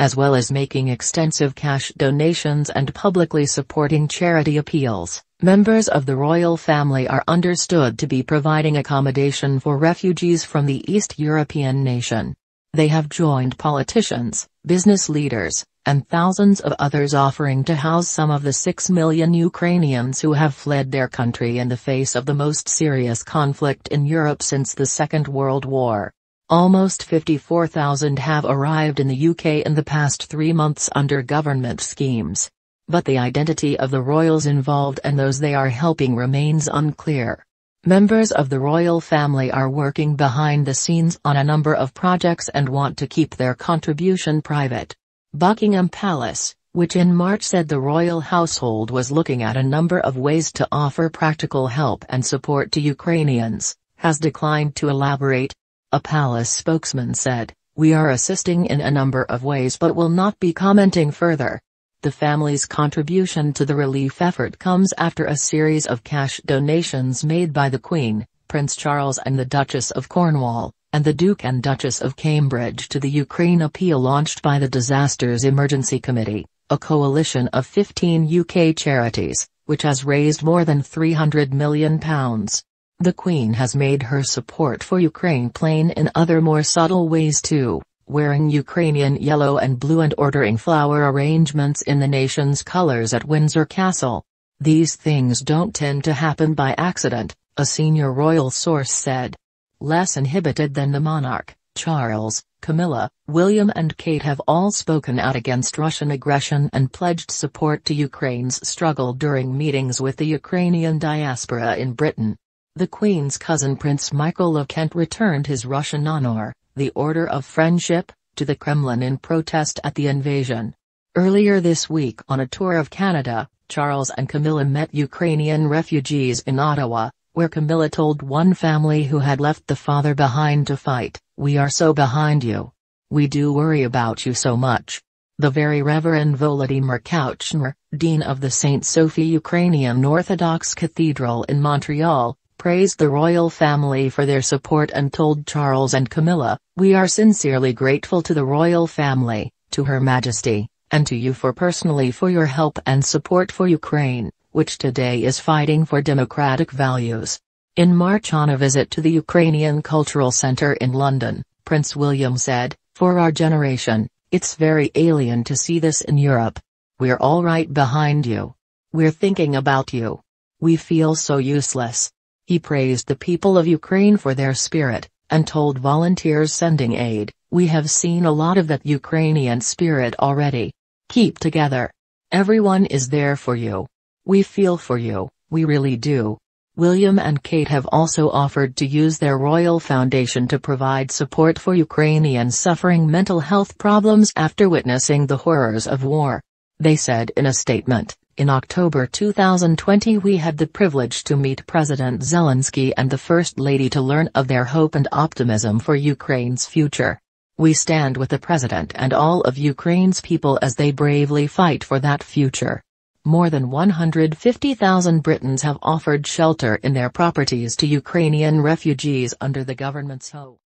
as well as making extensive cash donations and publicly supporting charity appeals. Members of the royal family are understood to be providing accommodation for refugees from the East European nation. They have joined politicians, business leaders, and thousands of others offering to house some of the 6 million Ukrainians who have fled their country in the face of the most serious conflict in Europe since the Second World War. Almost 54,000 have arrived in the UK in the past three months under government schemes but the identity of the royals involved and those they are helping remains unclear. Members of the royal family are working behind the scenes on a number of projects and want to keep their contribution private. Buckingham Palace, which in March said the royal household was looking at a number of ways to offer practical help and support to Ukrainians, has declined to elaborate. A palace spokesman said, We are assisting in a number of ways but will not be commenting further. The family's contribution to the relief effort comes after a series of cash donations made by the Queen, Prince Charles and the Duchess of Cornwall, and the Duke and Duchess of Cambridge to the Ukraine appeal launched by the Disasters Emergency Committee, a coalition of 15 UK charities, which has raised more than £300 million. The Queen has made her support for Ukraine plain in other more subtle ways too wearing Ukrainian yellow and blue and ordering flower arrangements in the nation's colors at Windsor Castle. These things don't tend to happen by accident, a senior royal source said. Less inhibited than the monarch, Charles, Camilla, William and Kate have all spoken out against Russian aggression and pledged support to Ukraine's struggle during meetings with the Ukrainian diaspora in Britain. The Queen's cousin Prince Michael of Kent returned his Russian honor, the Order of Friendship, to the Kremlin in protest at the invasion. Earlier this week on a tour of Canada, Charles and Camilla met Ukrainian refugees in Ottawa, where Camilla told one family who had left the father behind to fight, We are so behind you. We do worry about you so much. The Very Reverend Volodymyr Kushnir, Dean of the St. Sophie Ukrainian Orthodox Cathedral in Montreal, praised the royal family for their support and told Charles and Camilla, We are sincerely grateful to the royal family, to Her Majesty, and to you for personally for your help and support for Ukraine, which today is fighting for democratic values. In March on a visit to the Ukrainian Cultural Center in London, Prince William said, For our generation, it's very alien to see this in Europe. We're all right behind you. We're thinking about you. We feel so useless. He praised the people of Ukraine for their spirit, and told volunteers sending aid, We have seen a lot of that Ukrainian spirit already. Keep together. Everyone is there for you. We feel for you, we really do. William and Kate have also offered to use their Royal Foundation to provide support for Ukrainians suffering mental health problems after witnessing the horrors of war. They said in a statement. In October 2020 we had the privilege to meet President Zelensky and the First Lady to learn of their hope and optimism for Ukraine's future. We stand with the President and all of Ukraine's people as they bravely fight for that future. More than 150,000 Britons have offered shelter in their properties to Ukrainian refugees under the government's HO.